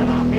Come.